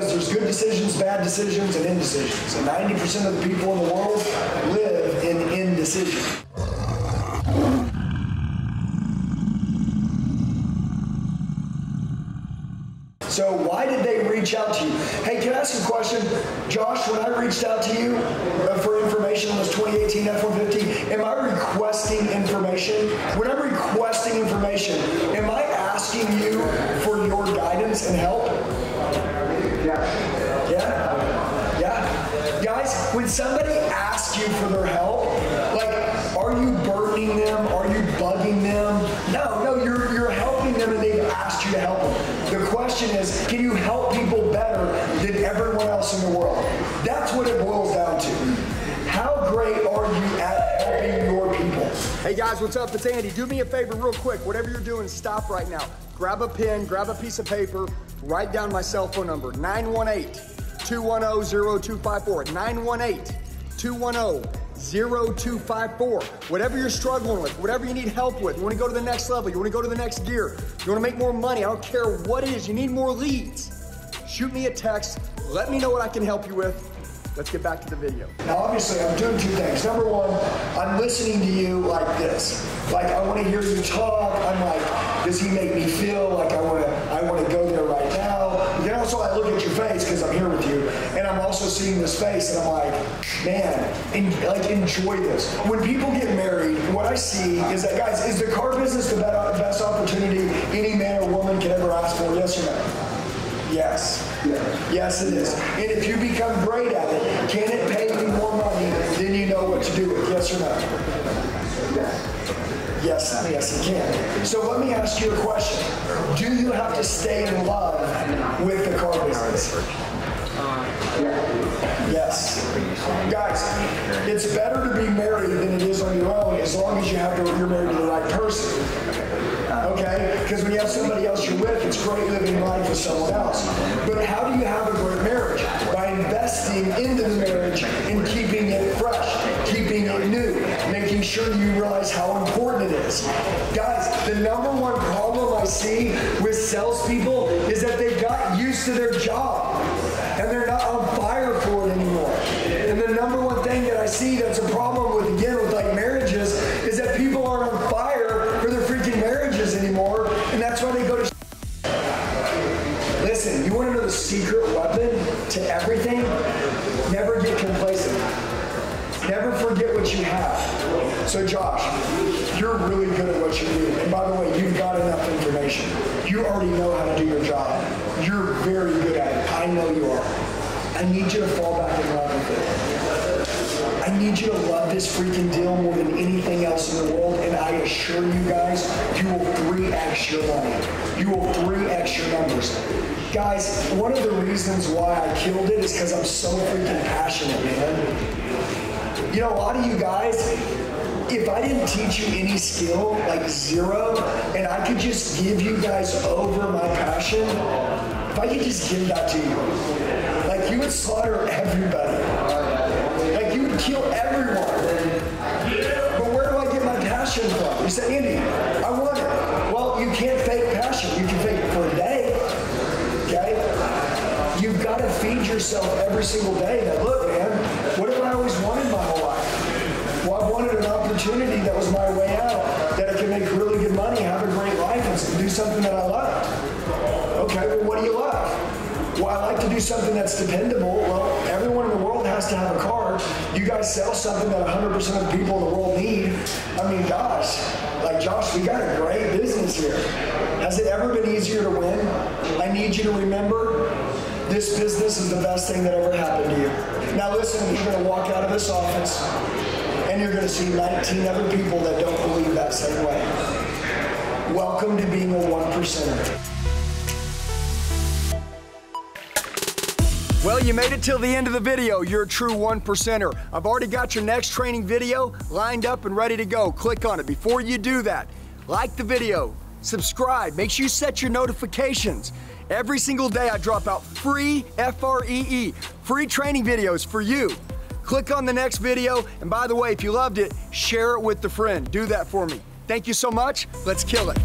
because there's good decisions, bad decisions, and indecisions. And 90% of the people in the world live in indecision. So why did they reach out to you? Hey, can I ask a question? Josh, when I reached out to you uh, for information on this 2018 F-150, am I requesting information? When I'm requesting information, am I asking you for your guidance and help? When somebody asks you for their help, like, are you burdening them? Are you bugging them? No, no, you're, you're helping them and they've asked you to help them. The question is, can you help people better than everyone else in the world? That's what it boils down to. How great are you at helping your people? Hey guys, what's up? It's Andy. Do me a favor real quick. Whatever you're doing, stop right now. Grab a pen, grab a piece of paper, write down my cell phone number, 918 210 0254. 918 210 0254. Whatever you're struggling with, whatever you need help with, you want to go to the next level, you want to go to the next gear, you want to make more money, I don't care what it is, you need more leads. Shoot me a text, let me know what I can help you with. Let's get back to the video. Now, obviously, I'm doing two things. Number one, I'm listening to you like this. Like, I want to hear you talk. I'm like, does he make me feel like I want to? I want to go. I look at your face because I'm here with you, and I'm also seeing this face, and I'm like, man, and like enjoy this. When people get married, what I see is that guys, is the car business the best opportunity any man or woman can ever ask for? Yes or no? Yes. Yes, it is. And if you become great at it, can it pay you more money than you know what to do with? Yes or no? Yes, yes, yes, it can. So let me ask you a question. Do you have to stay in love with the car business? Yes. Guys, it's better to be married than it is on your own as long as you have to, you're married to the right person. Okay? Because when you have somebody else you're with, it's great living life with someone else. But how do you have a great marriage? By investing into the marriage and keeping it fresh, keeping it new, making sure you realize how important it is. Guys, the number one problem I see with salespeople is that they got used to their job Never forget what you have. So, Josh, you're really good at what you do. And by the way, you've got enough information. You already know how to do your job. You're very good at it. I know you are. I need you to fall back in love with it. I need you to love this freaking deal more than anything else in the world, and I assure you guys, you will 3x your money. You will 3x your numbers. Guys, one of the reasons why I killed it is because I'm so freaking passionate, man. You know, a lot of you guys, if I didn't teach you any skill, like zero, and I could just give you guys over my passion, if I could just give that to you, like you would slaughter everybody. Like you would kill everyone. But where do I get my passion from? You say, Andy, I want it. Well, you can't fake passion. You can fake it for a day. Okay? You've got to feed yourself every single day that, look, man, what have I always wanted my whole life? Well, I wanted an opportunity that was my way out, that I could make really good money, have a great life, and do something that I loved. Okay, well, what do you love? Well, I like to do something that's dependable. Well, everyone in the world has to have a car. You guys sell something that 100% of the people in the world need. I mean, gosh, like Josh, we got a great business here. Has it ever been easier to win? I need you to remember this business is the best thing that ever happened to you. Now, listen, you're going to walk out of this office and you're going to see 19 other people that don't believe that same way. Welcome to being a one percenter. Well, you made it till the end of the video. You're a true one percenter. I've already got your next training video lined up and ready to go. Click on it. Before you do that, like the video, subscribe, make sure you set your notifications. Every single day I drop out free F-R-E-E, free training videos for you. Click on the next video, and by the way, if you loved it, share it with a friend. Do that for me. Thank you so much. Let's kill it.